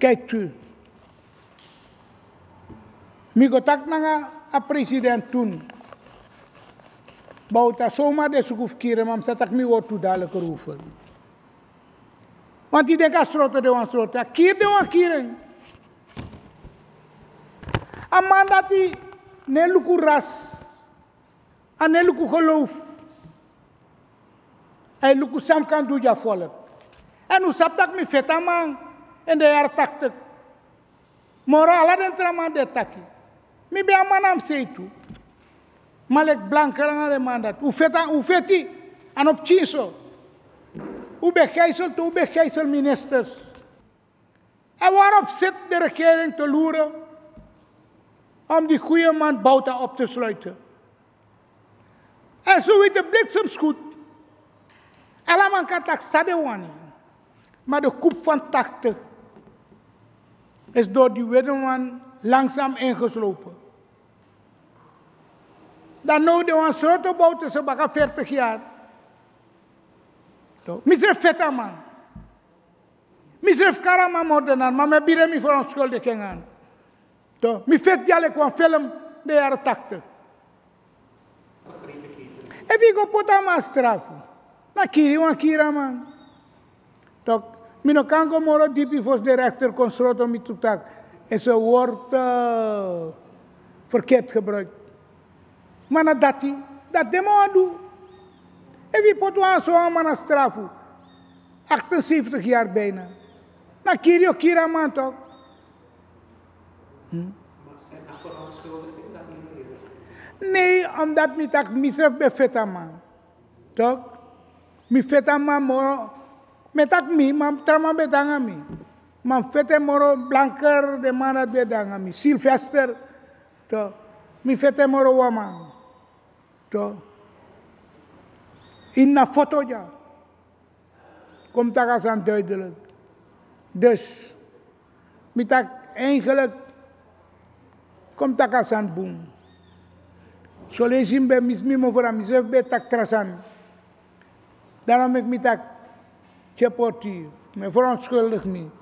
Kijkt u. Migo tak nanga a president toen. Bouwt dat zomaar de zoek keren, maar zet ik mi wat toe dadelijk roepen. Want die denkt de wan stroten. Kier de wan kieren. Een man dat die neluku ras. En. Hij kan doen ja. En hoe sap dat mi feta man in de jaren tachtig. Moro ala den traman de taki. Mi be amanam seitu. Malek blanca lang de mandat. U feta u feti an op chinso. U be u be ministers. En waarop zit de regering te loeren om die goede man Bouta op te sluiten? En zo weet de bliksemsgoed. Allemaal kan tak sadewani. Maar de koep van 80 is door die weduwman langzaam ingeslopen. Dan de wan soort bouwt ze baka 40 jaar. Misref feta man. Misref karama moordenaar, maar me bire mi verontschuldiging aan. To, mi fet jale kwam film de jaren 80. En wie go pota ma strafu. Na kiri wan kira man. Tok, mino kango moro dipi fos de rechter consroto mi tutak. En ze wordt uh, verkeerd gebruikt. Maar na dati, dat demo aan doen. En wie pot aan zo man strafu. 78 jaar bijna. Na kirio kira man toch. Hm? Nee, omdat tak misref be feta man. Toch? Mi feta man me tak mi mam trama be danga mi. Mam fete moro blanker de mana be danga mi. Sylvester. To mi fete moro wama. To in na foto ja. Komt daar als aan duidelijk. Dus, met dat eigenlijk komt daar als aan boem. Zo lees je bij mismimo voor mezelf bij tak trasan. Daarom ik met dat tjeportief. Me verontschuldig niet.